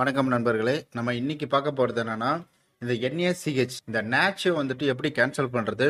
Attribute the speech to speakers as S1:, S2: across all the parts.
S1: வணக்கம் நண்பர்களே. நம்ம இன்னைக்கு பார்க்க போகிறது என்னன்னா இந்த என்ஏசிஹெச் இந்த நேச்சை வந்துட்டு எப்படி கேன்சல் பண்ணுறது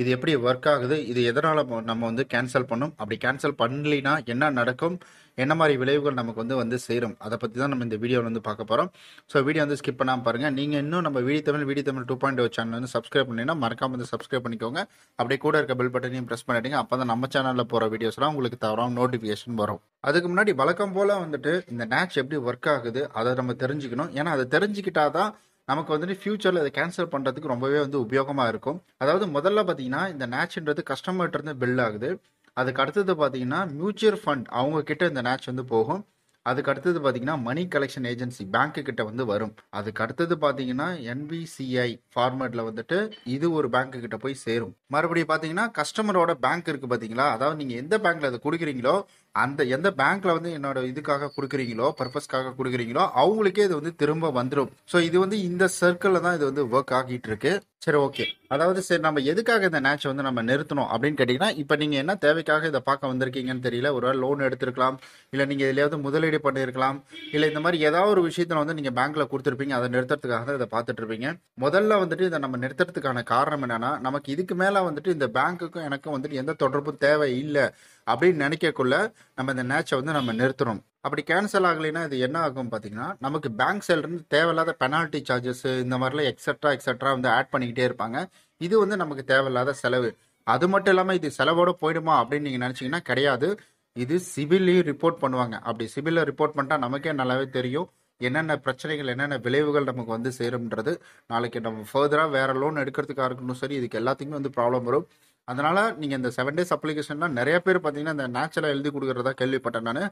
S1: இது எப்படி ஒர்க் ஆகுது இது எதனால் நம்ம வந்து கேன்சல் பண்ணும்? அப்படி கேன்சல் பண்ணலினா என்ன நடக்கும்? என்ன மாதிரி விளைவுகள் நமக்கு வந்து வந்து சேரும்? அதை பற்றி தான் நம்ம இந்த வீடியோவில் வந்து பார்க்க போகிறோம் ஸோ வீடியோ வந்து ஸ்கிப் பண்ணாமல் பாருங்கள் நீங்கள் இன்னும் நம்ம video Tamil video Tamil two point O channel வந்து சப்ஸ்கிரைப் பண்ணிங்கன்னா மறக்காம வந்து சப்ஸ்கிரைப் பண்ணிக்கோங்க. அப்படியே கூட இருக்க பெல் பட்டனையும் ப்ரெஸ் பண்ணிட்டீங்க அப்போ தான் நம்ம சேனலில் போகிற வீடியோஸ்லாம் உங்களுக்கு தவறாம நோட்டிஃபிகேஷன் வரும். அதுக்கு முன்னாடி வழக்கம் போல் வந்துட்டு இந்த நேட்ச் எப்படி ஒர்க் ஆகுது அதை நம்ம தெரிஞ்சுக்கணும். ஏன்னா அதை தெரிஞ்சுக்கிட்டா தான் நமக்கு வந்துட்டு ஃபியூச்சரில் இதை கேன்சல் பண்ணுறதுக்கு ரொம்பவே வந்து உபயோகமாக இருக்கும். அதாவது முதல்ல பார்த்தீங்கன்னா இந்த நேச்சுன்றது கஸ்டமர்கிட்ட இருந்து பில் ஆகுது. அதுக்கு அடுத்தது பார்த்தீங்கன்னா மியூச்சுவல் ஃபண்ட் அவங்க கிட்ட இந்த நேச் வந்து போகும். அதுக்கு அடுத்தது பார்த்தீங்கன்னா மணி கலெக்ஷன் ஏஜென்சி பேங்க்கு கிட்ட வந்து வரும். அதுக்கு அடுத்தது பார்த்தீங்கன்னா என்பிசிஐ ஃபார்மேட்டில் வந்துட்டு இது ஒரு பேங்க்கு கிட்ட போய் சேரும். மறுபடியும் பார்த்தீங்கன்னா கஸ்டமரோட பேங்க் இருக்கு பார்த்தீங்களா அதாவது நீங்கள் எந்த பேங்க்ல அதை கொடுக்குறீங்களோ அந்த எந்த பேங்க்ல வந்து என்னோட இதுக்காக கொடுக்குறீங்களோ பர்பஸ்க்காக கொடுக்குறீங்களோ அவங்களுக்கே இது வந்து திரும்ப வந்துடும் ஸோ இது வந்து இந்த சர்க்கிளில் தான் இது வந்து ஒர்க் ஆகிட்டு இருக்கு சரி ஓகே அதாவது சரி நம்ம எதுக்காக இந்த மேட்ச் வந்து நம்ம நிறுத்தணும் அப்படின்னு கேட்டிங்கன்னா இப்போ நீங்கள் என்ன தேவைக்காக இதை பார்க்க வந்திருக்கீங்கன்னு தெரியல. ஒரு லோன் எடுத்திருக்கலாம். இல்லை நீங்கள் இதுலேயாவது முதலீடு பண்ணியிருக்கலாம் இல்லை இந்த மாதிரி ஏதாவது ஒரு விஷயத்தில் வந்து நீங்கள் பேங்க்கில் கொடுத்துருப்பீங்க. அதை நிறுத்துறதுக்காக தான் இதை பார்த்துட்டு இருப்பீங்க. முதல்ல வந்துட்டு இதை நம்ம நிறுத்துறதுக்கான காரணம் என்னன்னா நமக்கு இதுக்கு மேலே வந்துட்டு இந்த பேங்க்குக்கும் எனக்கும் வந்துட்டு எந்த தொடர்பும் தேவை இல்லை அப்படின்னு நினைக்கக்குள்ள நம்ம இந்த மேட்சை வந்து நம்ம நிறுத்துறோம். அப்படி கேன்சல் ஆகலைன்னா இது என்ன ஆகும் பார்த்தீங்கன்னா நமக்கு பேங்க் சைட்லேருந்து தேவையில்லாத பெனால்ட்டி சார்ஜஸ் இந்த மாதிரிலாம் எக்ஸட்ரா எக்ஸட்ரா வந்து ஆட் பண்ணிக்கிட்டே இருப்பாங்க. இது வந்து நமக்கு தேவையில்லாத செலவு. அது மட்டும் இல்லாமல் இது செலவோட போயிடுமா அப்படின்னு நீங்கள் நினச்சிங்கன்னா கிடையாது. இது சிவிலையும் ரிப்போர்ட் பண்ணுவாங்க. அப்படி சிவிலில் ரிப்போர்ட் பண்ணிட்டா நமக்கே நல்லாவே தெரியும். என்னென்ன பிரச்சனைகள் என்னென்ன விளைவுகள் நமக்கு வந்து சேரும்ன்றது. நாளைக்கு நம்ம ஃபர்தராக வேற லோன் எடுக்கிறதுக்காக இருக்கணும் சரி இதுக்கு எல்லாத்துக்குமே வந்து ப்ராப்ளம் வரும். அதனால் நீங்கள் இந்த செவன் டேஸ் அப்ளிகேஷன்லாம் நிறைய பேர் பார்த்தீங்கன்னா இந்த நேச்சுரலாக எழுதி கொடுக்குறதா கேள்விப்பட்டேன் நான்.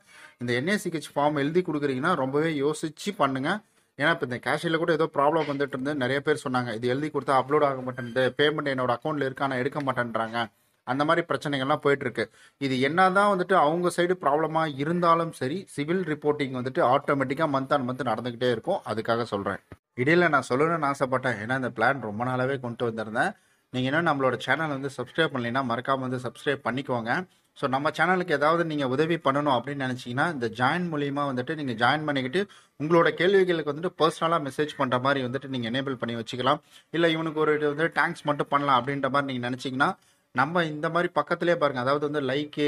S1: இந்த என்ஏசிஹெச் ஃபார்ம் எழுதி கொடுக்குறீங்கன்னா ரொம்பவே யோசிச்சு பண்ணுங்க. ஏன்னா இப்போ இந்த கேஷில் கூட ஏதோ ப்ராப்ளம் வந்துட்டு இருந்து நிறைய பேர் சொன்னாங்க இது எழுதி கொடுத்தா அப்லோட் ஆக மாட்டேன் பேமெண்ட் என்னோட அக்கௌண்ட்டில் இருக்கு? ஆனால் எடுக்க மாட்டேன்றாங்க. அந்த மாதிரி பிரச்சனைகள்லாம் போயிட்டு இருக்கு இது என்னதான் வந்துட்டு அவங்க சைடு ப்ராப்ளமாக இருந்தாலும் சரி சிவில் ரிப்போர்ட்டிங் வந்துட்டு ஆட்டோமேட்டிக்காக மந்த் ஆன் மந்த் நடந்துக்கிட்டே இருக்கும். அதுக்காக சொல்கிறேன் இடையில நான் சொல்லணும்னு ஆசைப்பட்டேன். ஏன்னா இந்த பிளான் ரொம்ப நாளாவே கொண்டு வந்திருந்தேன். நீங்கள் இன்னும் நம்மளோட சேனல் வந்து சப்ஸ்கிரைப் பண்ணலைன்னா மறக்காமல் வந்து சப்ஸ்கிரைப் பண்ணிக்கோங்க. ஸோ நம்ம சேனலுக்கு ஏதாவது நீங்கள் உதவி பண்ணணும் அப்படின்னு நினச்சிங்கன்னா இந்த ஜாயின் மூலியமாக வந்துட்டு நீங்கள் ஜாயின் பண்ணிக்கிட்டு உங்களோட கேள்விகளுக்கு வந்துட்டு பர்சனலாக மெசேஜ் பண்ணுற மாதிரி வந்துட்டு நீங்கள் எனேபிள் பண்ணி வச்சுக்கலாம். இல்லை இவனுக்கு ஒரு இது வந்து டேங்க்ஸ் மட்டும் பண்ணலாம் அப்படின்ற மாதிரி நீங்கள் நினச்சிங்கன்னா நம்ம இந்த மாதிரி பக்கத்துலேயே பாருங்க. அதாவது வந்து லைக்கு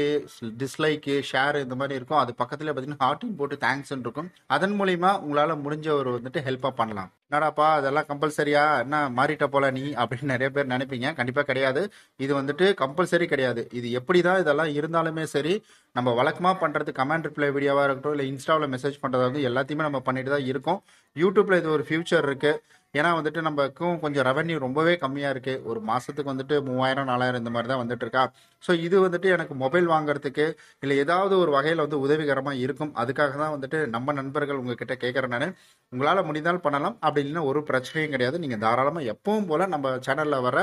S1: டிஸ்லைக்கு ஷேர் இந்த மாதிரி இருக்கும். அது பக்கத்துலேயே பார்த்தீங்கன்னா ஹார்ட்டின் போட்டு தேங்க்ஸ்ன்னு இருக்கும். அதன் மூலிமா உங்களால் முடிஞ்சவர் வந்துட்டு ஹெல்ப்பாக பண்ணலாம். என்னடாப்பா அதெல்லாம் கம்பல்சரியா என்ன மாறிட்ட போல நீ? அப்படின்னு நிறைய பேர் நினைப்பீங்க. கண்டிப்பாக கிடையாது. இது வந்துட்டு கம்பல்சரி கிடையாது. இது எப்படி தான் இதெல்லாம் இருந்தாலுமே சரி நம்ம வழக்கமாக பண்ணுறது கமெண்ட் ரிப்ளை வீடியோவாக இருக்கட்டும் இல்லை இன்ஸ்டாவில் மெசேஜ் பண்ணுறது வந்து எல்லாத்தையுமே நம்ம பண்ணிட்டு தான் இருக்கோம் யூடியூப்பில் இது ஒரு ஃபியூச்சர் இருக்குது ஏன்னா வந்துட்டு நமக்கும் கொஞ்சம் ரெவன்யூ ரொம்பவே கம்மியாக இருக்கு. ஒரு மாசத்துக்கு வந்துட்டு மூவாயிரம் நாலாயிரம் இந்த மாதிரி தான் வந்துட்டு இருக்கா ஸோ இது வந்துட்டு எனக்கு மொபைல் வாங்குறதுக்கு இல்லை ஏதாவது ஒரு வகையில் வந்து உதவிகரமாக இருக்கும். அதுக்காக தான் வந்துட்டு நம்ம நண்பர்கள் உங்ககிட்ட கேட்குறேன் நான். உங்களால் முடிந்தால் பண்ணலாம். அப்படி இல்லைன்னா ஒரு பிரச்சனையும் கிடையாது. நீங்கள் தாராளமாக எப்பவும் போல நம்ம சேனலில் வர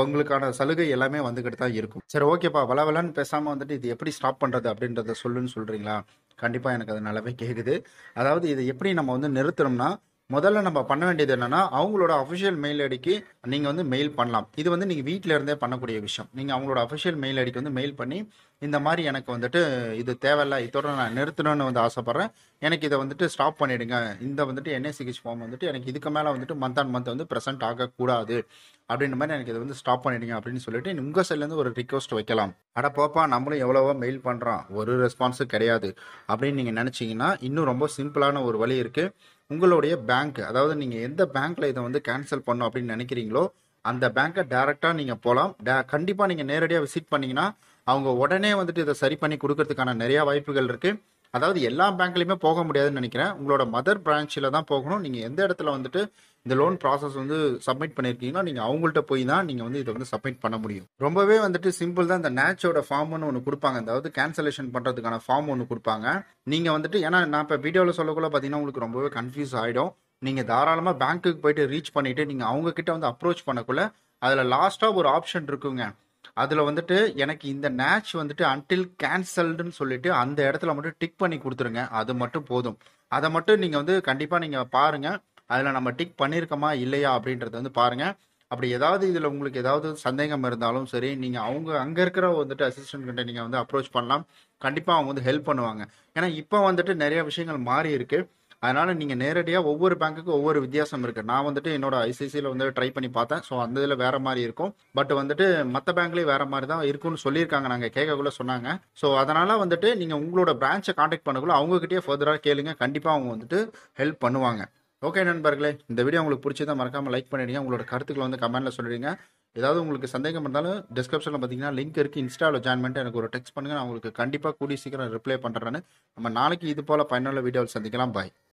S1: உங்களுக்கான சலுகை எல்லாமே வந்துக்கிட்டு தான் இருக்கும். சரி ஓகேப்பா. வளவலன்னு பேசாமல் வந்துட்டு இது எப்படி ஸ்டாப் பண்ணுறது அப்படின்றத சொல்லுன்னு சொல்கிறீங்களா கண்டிப்பாக எனக்கு அது நல்லாவே கேட்குது அதாவது இதை எப்படி நம்ம வந்து நிறுத்தணும்னா முதல்ல நம்ம பண்ண வேண்டியது என்னன்னா அவங்களோட அஃபிஷியல் மெயில் ஐடிக்கு நீங்க வந்து மெயில் பண்ணலாம். இது வந்து நீங்க வீட்டில இருந்தே பண்ணக்கூடிய விஷயம். நீங்க அவங்களோட அஃபிஷியல் மெயில் ஐடிக்கு வந்து மெயில் பண்ணி இந்த மாதிரி எனக்கு வந்துட்டு இது தேவையில்ல இதோட நான் நிறுத்தணும்னு வந்து ஆசைப்பட்றேன். எனக்கு இதை வந்துட்டு ஸ்டாப் பண்ணிடுங்க. இந்த வந்துட்டு என்ஏசிஹெச் ஃபார்ம் வந்துட்டு எனக்கு இதுக்கு மேலே வந்துட்டு மந்த் ஆன் மந்த் வந்து ப்ரெசென்ட் ஆகக்கூடாது. அப்படின்ற மாதிரி எனக்கு இதை வந்து ஸ்டாப் பண்ணிடுங்க அப்படின்னு சொல்லிட்டு உங்கள் சைட்லேருந்து ஒரு ரிக்வஸ்ட் வைக்கலாம். அட போப்பா நம்மளும் எவ்வளவோ மெயில் பண்ணுறோம் ஒரு ரெஸ்பான்ஸும் கிடையாது. அப்படின்னு நீங்கள் நினச்சிங்கன்னா இன்னும் ரொம்ப சிம்பிளான ஒரு வழி இருக்குது உங்களுடைய பேங்க் அதாவது நீங்கள் எந்த பேங்க்ல இதை வந்து கேன்சல் பண்ணும் அப்படின்னு நினைக்கிறீங்களோ அந்த பேங்க்கை டேரெக்டாக நீங்கள் போகலாம் டே கண்டிப்பாக நீங்கள் நேரடியாக விசிட் பண்ணீங்கன்னா அவங்க உடனே வந்துட்டு இதை சரி பண்ணி கொடுக்கறதுக்கான நிறையா வாய்ப்புகள் இருக்குது அதாவது எல்லா பேங்க்லையுமே போக முடியாதுன்னு நினைக்கிறேன். உங்களோட மதர் பிரான்ச்சில் தான் போகணும். நீங்கள் எந்த இடத்துல வந்துட்டு இந்த லோன் ப்ராசஸ் வந்து சப்மிட் பண்ணியிருக்கீங்கன்னா நீங்கள் அவங்கள்ட்ட போய் தான் நீங்கள் வந்து இதை வந்து சப்மிட் பண்ண முடியும். ரொம்பவே வந்துட்டு சிம்பிள் தான். இந்த நேச்சோட ஃபார்ம்னு ஒன்று கொடுப்பாங்க. அதாவது கேன்சலேஷன் பண்ணுறதுக்கான ஃபார்ம் ஒன்று கொடுப்பாங்க. நீங்கள் வந்துட்டு ஏன்னா நான் இப்போ வீடியோவில் சொல்லக்குள்ள பார்த்தீங்கன்னா உங்களுக்கு ரொம்பவே கன்ஃபியூஸ் ஆகிடும் நீங்கள் தாராளமாக பேங்க்குக்கு போயிட்டு ரீச் பண்ணிட்டு நீங்கள் அவங்க கிட்ட வந்து அப்ரோச் பண்ணக்குள்ள அதில் லாஸ்ட்டாக ஒரு ஆப்ஷன் இருக்குங்க. அதில் வந்துட்டு எனக்கு இந்த மேட்ச் வந்துட்டு அன்டில் கேன்சல்டுன்னு சொல்லிட்டு அந்த இடத்துல மட்டும் டிக் பண்ணி கொடுத்துருங்க. அது மட்டும் போதும். அதை மட்டும் நீங்கள் வந்து கண்டிப்பாக நீங்கள் பாருங்கள் அதில் நம்ம டிக் பண்ணியிருக்கோமா இல்லையா அப்படின்றத வந்து பாருங்கள் அப்படி ஏதாவது இதில் உங்களுக்கு ஏதாவது சந்தேகம் இருந்தாலும் சரி நீங்கள் அவங்க அங்கே இருக்கிற வந்துட்டு அசிஸ்டன்ட் கிட்ட நீங்கள் வந்து அப்ரோச் பண்ணலாம். கண்டிப்பாக அவங்க வந்து ஹெல்ப் பண்ணுவாங்க. ஏன்னா இப்போ வந்துட்டு நிறைய விஷயங்கள் மாறி இருக்கு. அதனால நீங்கள் நேரடியாக ஒவ்வொரு பேங்க்குக்கும் ஒவ்வொரு வித்தியாசம் இருக்கு. நான் வந்துட்டு என்னோட ஐசிசியில் வந்து ட்ரை பண்ணி பார்த்தேன். ஸோ அந்த இதில் வேற மாதிரி இருக்கும். பட் வந்துட்டு மற்ற பேங்க்லேயும் வேற மாதிரி தான் இருக்கும்னு சொல்லியிருக்காங்க. நாங்கள் கேட்கக்குள்ள சொன்னாங்க. ஸோ அதனால வந்துட்டு நீங்கள் உங்களோட பிரான்ச்சை காண்டாக்ட் பண்ணக்குள்ள அவங்ககிட்டயே ஃபர்தராக கேளுங்க. கண்டிப்பாக அவங்க வந்துட்டு ஹெல்ப் பண்ணுவாங்க. ஓகே நண்பர்களே இந்த வீடியோ உங்களுக்கு பிடிச்சதா மறக்காமல் லைக் பண்ணிடுங்க. உங்களோட கருத்துக்களை வந்து கமெண்ட்டில் சொல்லிடுங்க. ஏதாவது உங்களுக்கு சந்தேகம் இருந்தாலும் டிஸ்கிரிப்ஷனில் பார்த்தீங்கன்னா லிங்க் இருக்குது இன்ஸ்டாவில் ஜாயின் பண்ணிட்டு எனக்கு ஒரு டெக்ஸ்ட் பண்ணுங்க. நான் உங்களுக்கு கண்டிப்பாக கூடிய சீக்கிரம் ரிப்ளை பண்ணுறேன்னு நம்ம நாளைக்கு இது போல் பயனுள்ள வீடியோவில் சந்திக்கலாம். பாய்